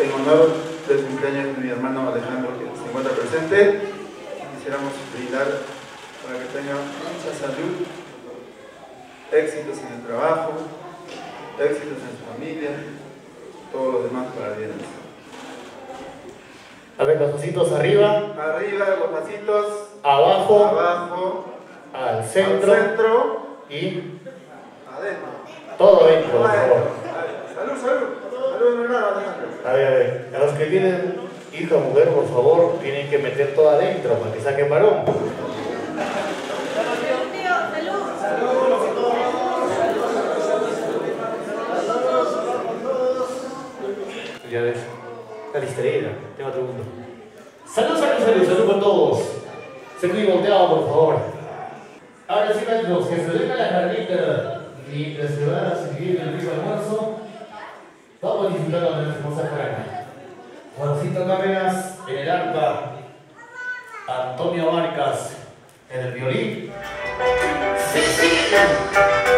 en honor del cumpleaños de mi hermano Alejandro, que se encuentra presente, quisiéramos brindar para que tenga mucha salud, éxitos en el trabajo, éxitos en su familia, todo lo demás para bien. A ver, los pasitos arriba. Arriba, los pasitos. Abajo. Abajo. Al centro. Al centro. Y. Adentro. Todo dentro, por favor. Salud, salud. A ver, a ver. A los que tienen hija mujer, por favor, tienen que meter todo adentro para que saquen varón. Ya ves. Está distraída. Tengo otro mundo. Salud, salud, salud, salud con todos. Se muy volteado, por favor. Ahora sí, maestros, que se deja la carnita mientras se van a seguir el rico almuerzo. Vamos disfrutando de nuestra hermosa franja. Juancito Cámeras en el arpa. Antonio Vargas en el violín. Ya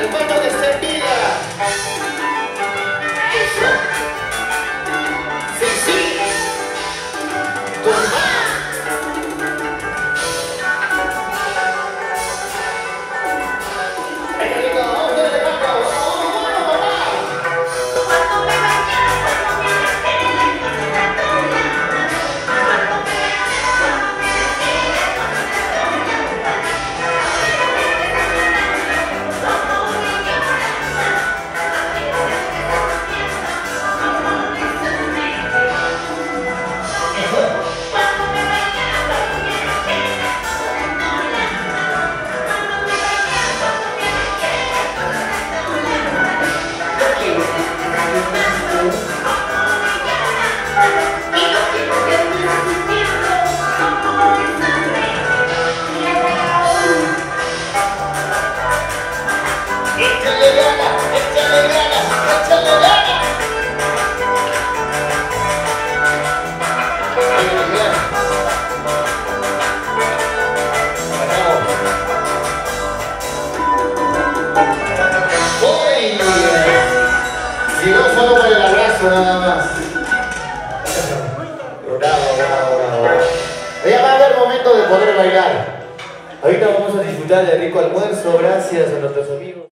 Thank